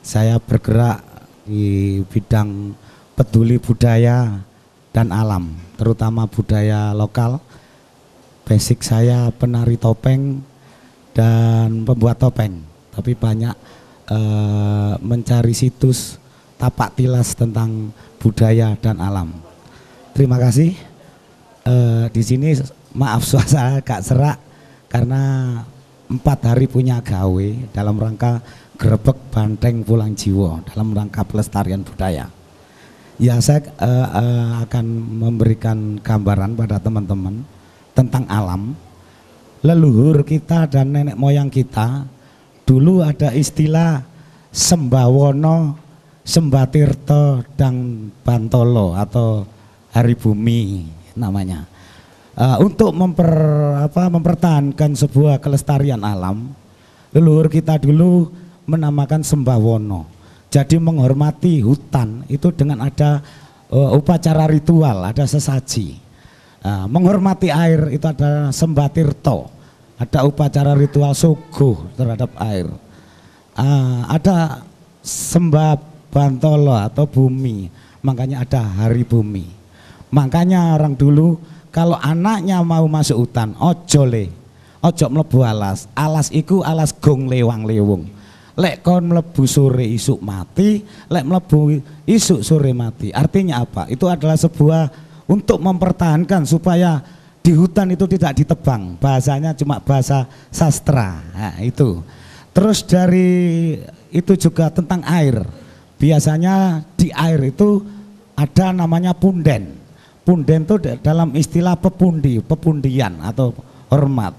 Saya bergerak di bidang peduli budaya dan alam, terutama budaya lokal. Basic saya penari topeng dan pembuat topeng, tapi banyak eh, mencari situs tapak tilas tentang budaya dan alam. Terima kasih. Eh, di sini maaf suasana agak serak karena empat hari punya gawe dalam rangka grebek banteng pulang jiwa dalam rangka pelestarian budaya. Ya saya eh, eh, akan memberikan gambaran pada teman-teman tentang alam. Leluhur kita dan nenek moyang kita dulu ada istilah Sembawono, Sembatirto, dan Bantolo atau Hari Bumi namanya. Eh, untuk memper, apa, mempertahankan sebuah kelestarian alam, leluhur kita dulu menamakan Sembawono. Jadi menghormati hutan itu dengan ada eh, upacara ritual, ada sesaji. Nah, menghormati air itu ada sembatirto, ada upacara ritual suguh terhadap air. Ah, ada sembah bantolo atau bumi, makanya ada hari bumi. Makanya orang dulu kalau anaknya mau masuk hutan, ojo le, ojo mlebu alas. Alas iku alas gong lewang lewung. Lek kon mlebu sore isuk mati, lek mlebu isuk sore mati. Artinya apa? Itu adalah sebuah untuk mempertahankan supaya di hutan itu tidak ditebang. Bahasanya cuma bahasa sastra. Nah, itu. Terus dari itu juga tentang air. Biasanya di air itu ada namanya punden. Punden itu da- dalam istilah pepundi, pepundian atau hormat.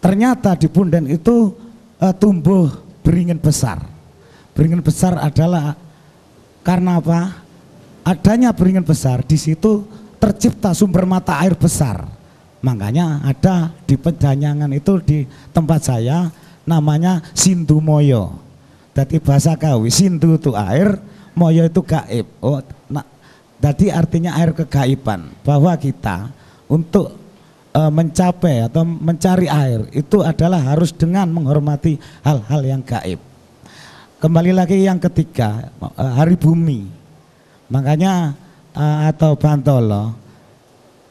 Ternyata di punden itu eh, tumbuh beringin besar. Beringin besar adalah karena apa? Adanya beringin besar di situ tercipta sumber mata air besar. Makanya ada di pedanyangan itu di tempat saya namanya Sindu Moyo. Jadi bahasa Kawi Sindu itu air, Moyo itu gaib. Oh, jadi artinya air kegaiban bahwa kita untuk eh, mencapai atau mencari air itu adalah harus dengan menghormati hal-hal yang gaib. Kembali lagi yang ketiga, eh, hari bumi. Makanya eh, atau Bantolo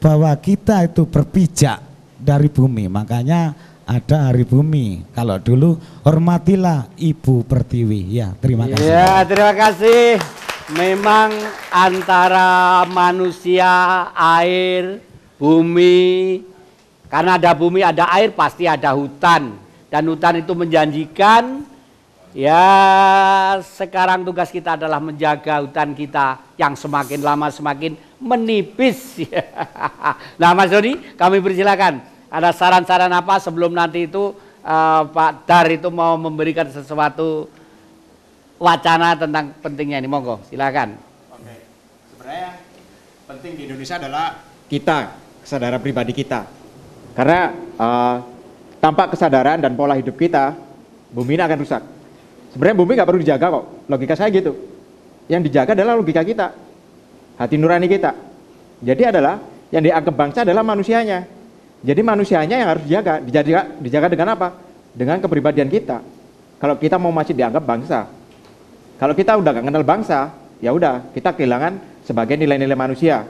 bahwa kita itu berpijak dari bumi. Makanya ada hari bumi. Kalau dulu hormatilah Ibu Pertiwi. Ya, terima kasih. Ya, terima kasih. Memang antara manusia, air, bumi, karena ada bumi, ada air, pasti ada hutan. Dan hutan itu menjanjikan, ya sekarang tugas kita adalah menjaga hutan kita yang semakin lama semakin menipis. nah Mas Doni, kami persilakan. Ada saran-saran apa sebelum nanti itu eh, Pak Dar itu mau memberikan sesuatu wacana tentang pentingnya ini monggo silakan Oke. Sebenarnya yang penting di Indonesia adalah kita, kesadaran pribadi kita. Karena eh, tanpa kesadaran dan pola hidup kita, bumi ini akan rusak. Sebenarnya bumi nggak perlu dijaga kok. Logika saya gitu. Yang dijaga adalah logika kita, hati nurani kita. Jadi adalah yang dianggap bangsa adalah manusianya. Jadi manusianya yang harus dijaga. Dijaga, dijaga dengan apa? Dengan kepribadian kita. Kalau kita mau masih dianggap bangsa, kalau kita udah gak kenal bangsa, ya udah kita kehilangan sebagai nilai-nilai manusia.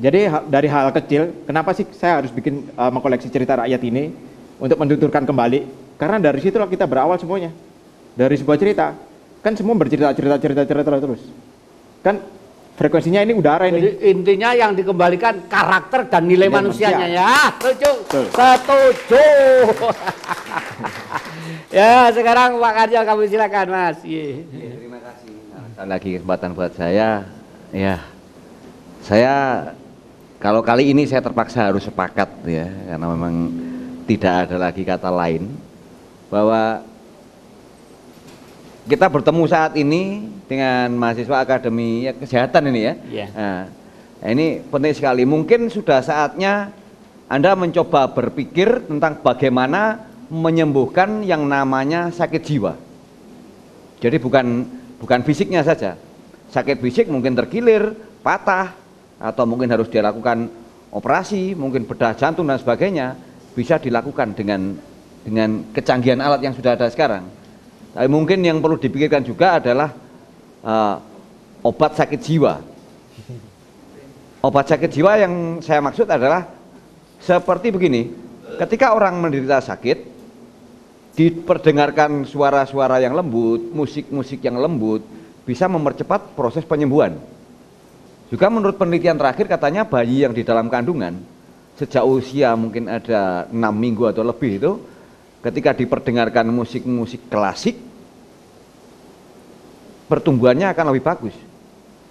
Jadi ha- dari hal kecil, kenapa sih saya harus bikin uh, mengkoleksi cerita rakyat ini untuk menuturkan kembali? Karena dari situlah kita berawal semuanya. Dari sebuah cerita, kan semua bercerita cerita cerita cerita terus. Kan frekuensinya ini udara ini. Jadi intinya yang dikembalikan karakter dan nilai, Nilai manusianya manusia. ya setuju Betul. setuju ya sekarang Pak Karjo kamu silakan Mas Ye. Sekali lagi kesempatan buat saya. Ya, Saya kalau kali ini saya terpaksa harus sepakat ya karena memang tidak ada lagi kata lain bahwa kita bertemu saat ini dengan mahasiswa akademi ya, kesehatan ini ya. Iya. Nah, ini penting sekali. Mungkin sudah saatnya Anda mencoba berpikir tentang bagaimana menyembuhkan yang namanya sakit jiwa. Jadi bukan bukan fisiknya saja. Sakit fisik mungkin terkilir, patah, atau mungkin harus dilakukan operasi, mungkin bedah jantung dan sebagainya, bisa dilakukan dengan dengan kecanggihan alat yang sudah ada sekarang. Tapi mungkin yang perlu dipikirkan juga adalah uh, obat sakit jiwa. Obat sakit jiwa yang saya maksud adalah seperti begini, ketika orang menderita sakit, diperdengarkan suara-suara yang lembut, musik-musik yang lembut, bisa mempercepat proses penyembuhan. Juga menurut penelitian terakhir katanya bayi yang di dalam kandungan sejak usia mungkin ada enam minggu atau lebih itu ketika diperdengarkan musik-musik klasik pertumbuhannya akan lebih bagus.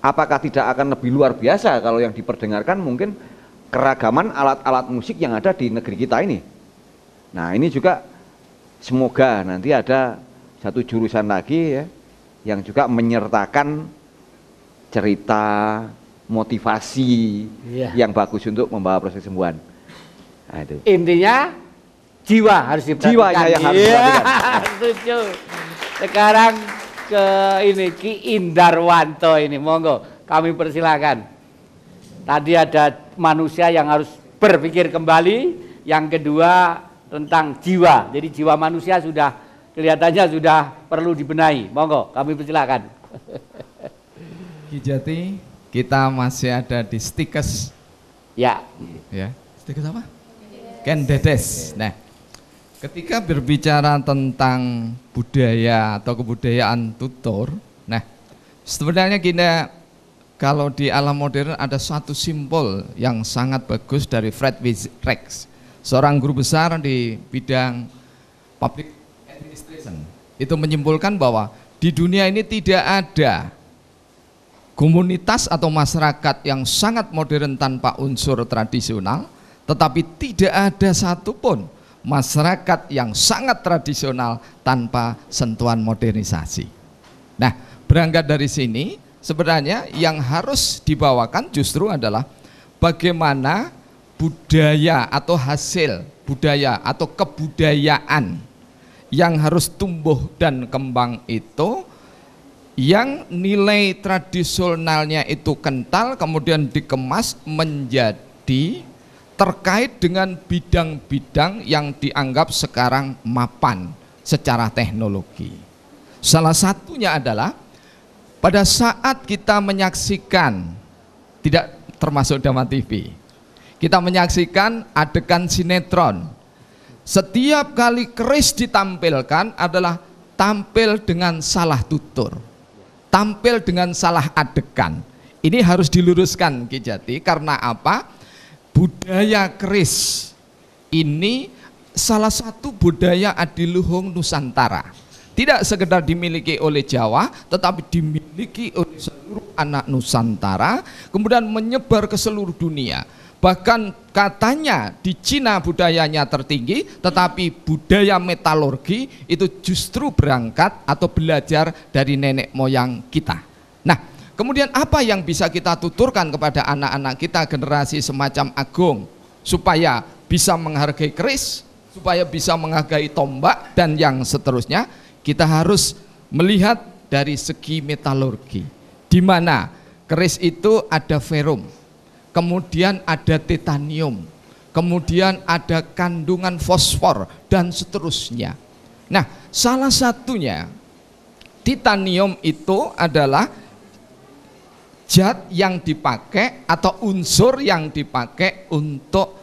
Apakah tidak akan lebih luar biasa kalau yang diperdengarkan mungkin keragaman alat-alat musik yang ada di negeri kita ini. Nah ini juga semoga nanti ada satu jurusan lagi ya yang juga menyertakan cerita motivasi Iya. yang bagus untuk membawa proses kesembuhan. Nah, itu. Intinya jiwa harus diperhatikan. Jiwanya yang harus Iya, diperhatikan. Setuju. Sekarang ke ini Ki Indarwanto ini, monggo kami persilakan. Tadi ada manusia yang harus berpikir kembali, yang kedua tentang jiwa. Jadi jiwa manusia sudah kelihatannya sudah perlu dibenahi. Monggo kami persilakan. Kijati, kita masih ada di Stikes. Ya. Ya. Stikes apa? Ken Dedes. Nah, ketika berbicara tentang budaya atau kebudayaan tutur, nah, sebenarnya kita kalau di alam modern ada satu simbol yang sangat bagus dari Fred Rex, seorang guru besar di bidang public administration. Itu menyimpulkan bahwa di dunia ini tidak ada komunitas atau masyarakat yang sangat modern tanpa unsur tradisional, tetapi tidak ada satupun masyarakat yang sangat tradisional tanpa sentuhan modernisasi. Nah, berangkat dari sini, sebenarnya yang harus dibawakan justru adalah bagaimana budaya atau hasil budaya atau kebudayaan yang harus tumbuh dan kembang itu yang nilai tradisionalnya itu kental kemudian dikemas menjadi terkait dengan bidang-bidang yang dianggap sekarang mapan secara teknologi. Salah satunya adalah pada saat kita menyaksikan tidak termasuk drama TV. Kita menyaksikan adegan sinetron. Setiap kali keris ditampilkan adalah tampil dengan salah tutur tampil dengan salah adegan. Ini harus diluruskan Ki Jati karena apa? Budaya keris ini salah satu budaya adiluhung Nusantara. Tidak sekedar dimiliki oleh Jawa, tetapi dimiliki oleh seluruh anak Nusantara, kemudian menyebar ke seluruh dunia. Bahkan katanya di Cina budayanya tertinggi, tetapi budaya metalurgi itu justru berangkat atau belajar dari nenek moyang kita. Nah, kemudian apa yang bisa kita tuturkan kepada anak-anak kita generasi semacam Agung supaya bisa menghargai keris, supaya bisa menghargai tombak dan yang seterusnya, kita harus melihat dari segi metalurgi. Di mana keris itu ada ferum, kemudian ada titanium, kemudian ada kandungan fosfor dan seterusnya. Nah, salah satunya titanium itu adalah zat yang dipakai atau unsur yang dipakai untuk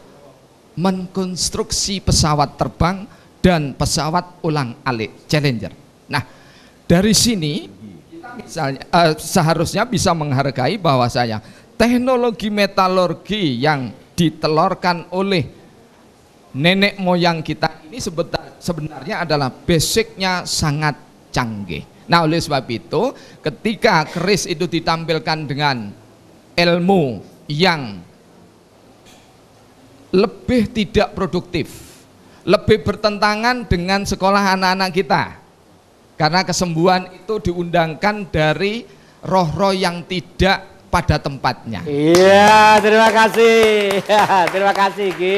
mengkonstruksi pesawat terbang dan pesawat ulang-alik Challenger. Nah, dari sini misalnya eh, seharusnya bisa menghargai bahwasanya teknologi metalurgi yang ditelurkan oleh nenek moyang kita ini sebenarnya adalah basicnya sangat canggih. Nah oleh sebab itu ketika keris itu ditampilkan dengan ilmu yang lebih tidak produktif, lebih bertentangan dengan sekolah anak-anak kita. Karena kesembuhan itu diundangkan dari roh-roh yang tidak pada tempatnya. Iya, terima kasih. terima kasih, Ki.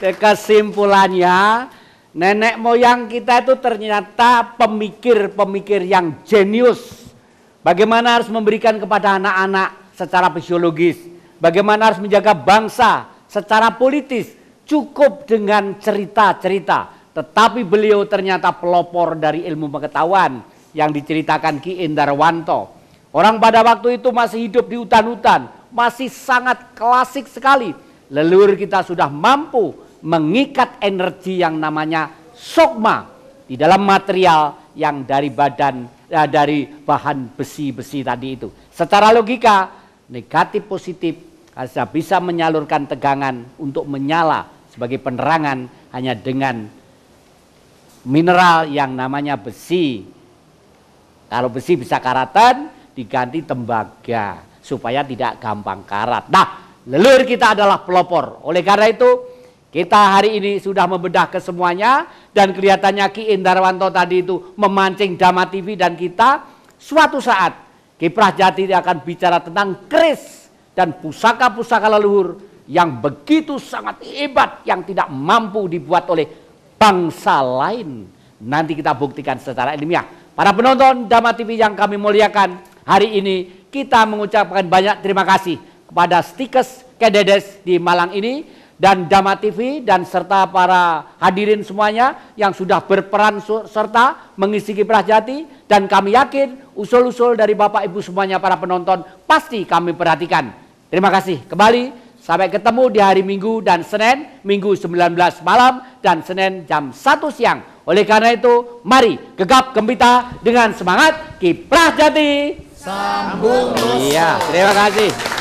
Kesimpulannya, nenek moyang kita itu ternyata pemikir-pemikir yang jenius. Bagaimana harus memberikan kepada anak-anak secara fisiologis, bagaimana harus menjaga bangsa secara politis, cukup dengan cerita-cerita. Tetapi beliau ternyata pelopor dari ilmu pengetahuan yang diceritakan Ki Indarwanto. Orang pada waktu itu masih hidup di hutan-hutan, masih sangat klasik sekali. Leluhur kita sudah mampu mengikat energi yang namanya sogma di dalam material yang dari badan eh, dari bahan besi-besi tadi itu. Secara logika negatif positif harus bisa menyalurkan tegangan untuk menyala sebagai penerangan hanya dengan mineral yang namanya besi. Kalau besi bisa karatan diganti tembaga supaya tidak gampang karat. Nah, leluhur kita adalah pelopor. Oleh karena itu kita hari ini sudah membedah ke semuanya dan kelihatannya Ki Indarwanto tadi itu memancing Dama TV dan kita suatu saat Kiprah Jati akan bicara tentang keris dan pusaka-pusaka leluhur yang begitu sangat hebat yang tidak mampu dibuat oleh bangsa lain. Nanti kita buktikan secara ilmiah. Para penonton Dama TV yang kami muliakan, hari ini kita mengucapkan banyak terima kasih kepada Stikes Kededes di Malang ini dan Dama TV dan serta para hadirin semuanya yang sudah berperan serta mengisi kiprah jati dan kami yakin usul-usul dari Bapak Ibu semuanya para penonton pasti kami perhatikan. Terima kasih kembali. Sampai ketemu di hari Minggu dan Senin, Minggu 19 malam dan Senin jam 1 siang. Oleh karena itu, mari gegap gempita dengan semangat kiprah jati. Sambung Iya, terima kasih.